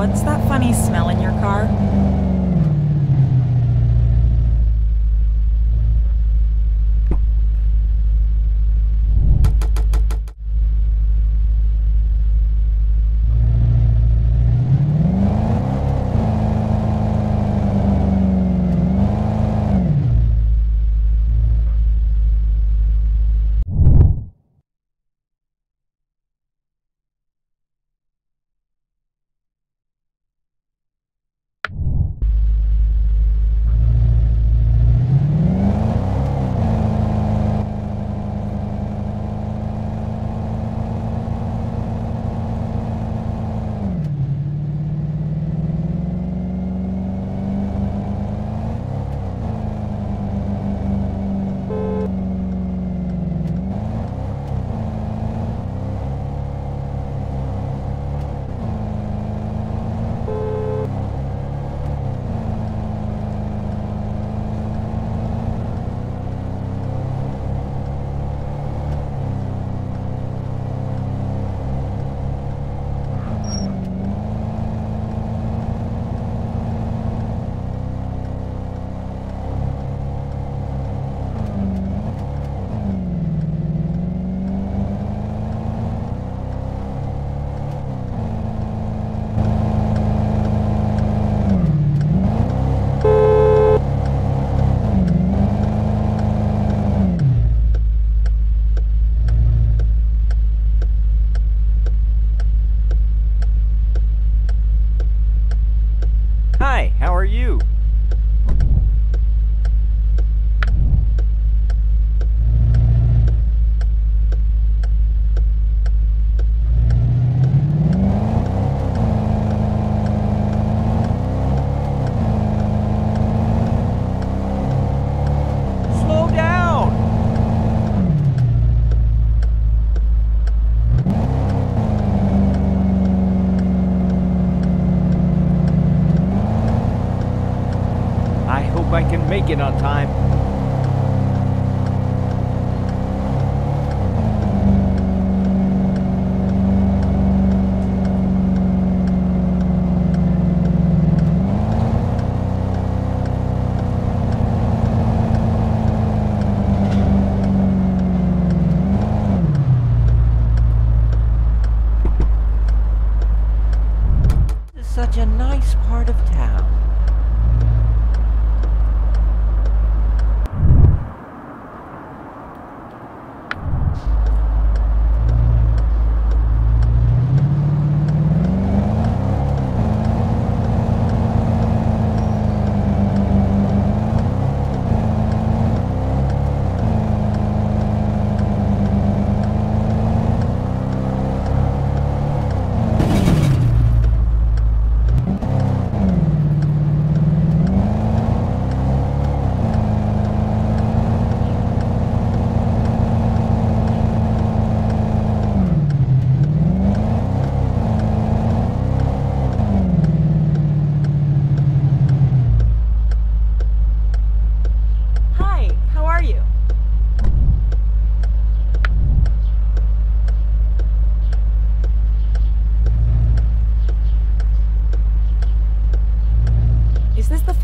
What's that funny smell in your car? Make on time. Such a nice part of town.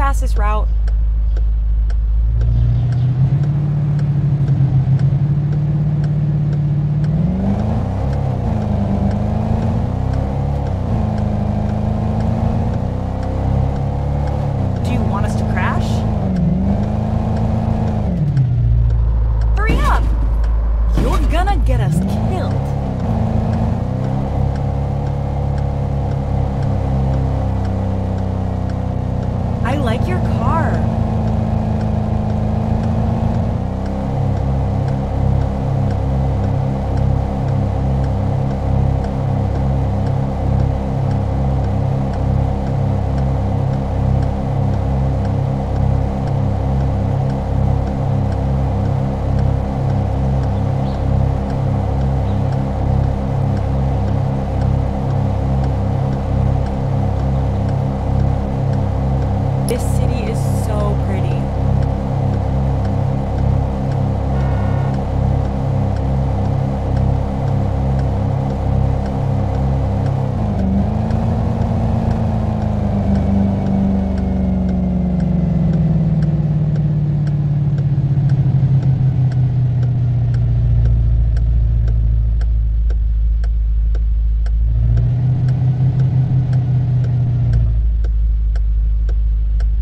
fastest route